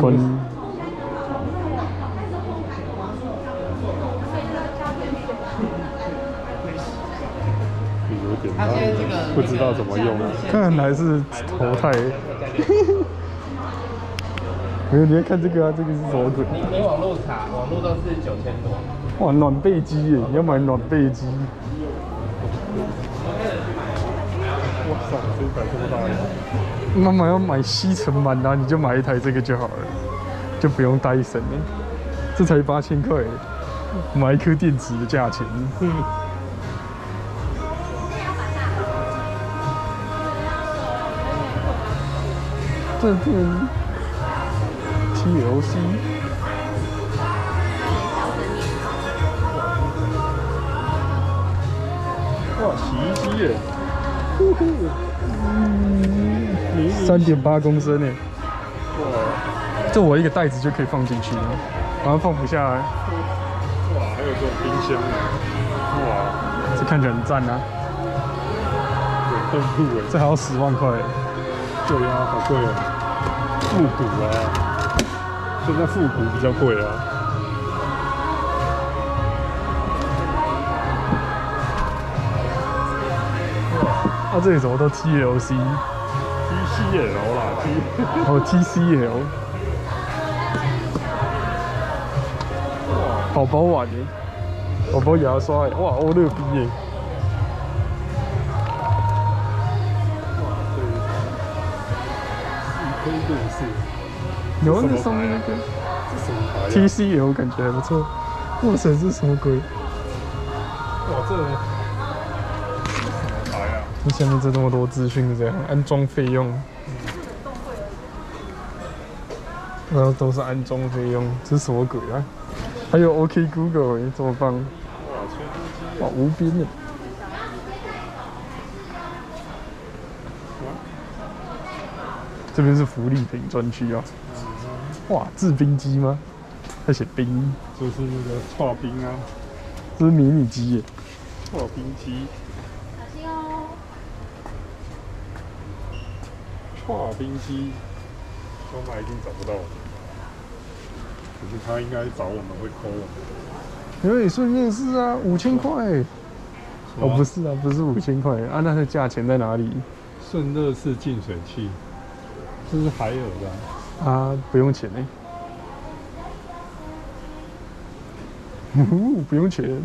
关有点他不知道怎么用啊。看来是头太。没有，你要看这个啊，这个是什么鬼？你你网络查，网络都是九千多。哇，暖背机耶！你要买暖背机。哇塞，这一台这么大呀！妈妈要买吸尘版的，你就买一台这个就好了，就不用戴森了。这才八千块，买一颗电池的价钱。这片 TLC，哇，洗衣机耶！三点八公升呢，哇这我一个袋子就可以放进去了，然后放不下来，哇，还有这种冰箱呢！哇，这看起来很赞啊！对，很酷哎！这还要十万块，对啊，好贵啊！复古啊，现在复古比较贵啊。啊，这里怎么都 TLC，TCL 啦，T 哦 TCL，宝宝碗。耶，宝宝牙刷。耶，哇，欧乐 B 耶，一颗六四，有啊那上面那个。这什么牌啊？TCL 感觉还不错，哇塞，这是什么鬼？哇，这什么牌啊？这下面这这么多资讯是这样，安装费用，然后都是安装费用，这是什么鬼啊？还有 OK Google 耶，这么棒，哇，无边的。这边是福利品专区啊！哇，制冰机吗？还写冰，就是那个刨冰啊，这是迷你机耶！刨冰机，刨冰机，我买一定找不到。可是他应该找我们会抠我们。因为顺便是啊，五千块。哦，不是啊，不是五千块啊，那它的价钱在哪里？顺热式净水器，这是海尔的啊、啊，不用钱呢、呼呼不用钱。